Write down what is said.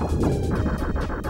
Thank you.